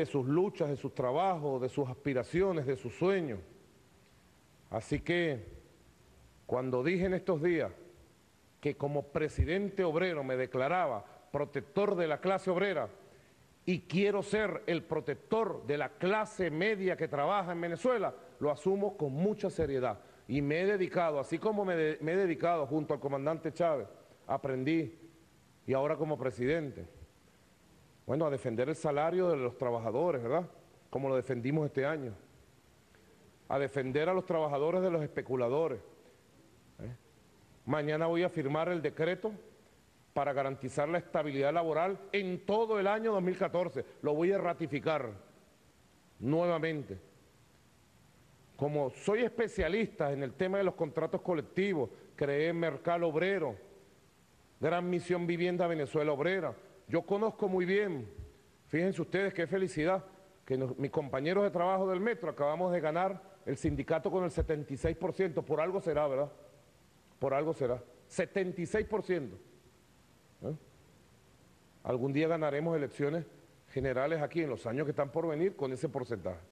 de sus luchas, de sus trabajos, de sus aspiraciones, de sus sueños. Así que cuando dije en estos días que como presidente obrero me declaraba protector de la clase obrera y quiero ser el protector de la clase media que trabaja en Venezuela, lo asumo con mucha seriedad. Y me he dedicado, así como me, he dedicado junto al comandante Chávez, aprendí, y ahora como presidente, bueno, a defender el salario de los trabajadores, ¿verdad? Como lo defendimos este año. A defender a los trabajadores de los especuladores. ¿eh? Mañana voy a firmar el decreto para garantizar la estabilidad laboral en todo el año 2014. Lo voy a ratificar nuevamente. Como soy especialista en el tema de los contratos colectivos, creé Mercado Obrero, Gran Misión Vivienda Venezuela Obrera, yo conozco muy bien, fíjense ustedes qué felicidad, que mis compañeros de trabajo del metro acabamos de ganar el sindicato con el 76%, por algo será, ¿verdad? Por algo será. 76%. ¿eh? Algún día ganaremos elecciones generales aquí en los años que están por venir con ese porcentaje.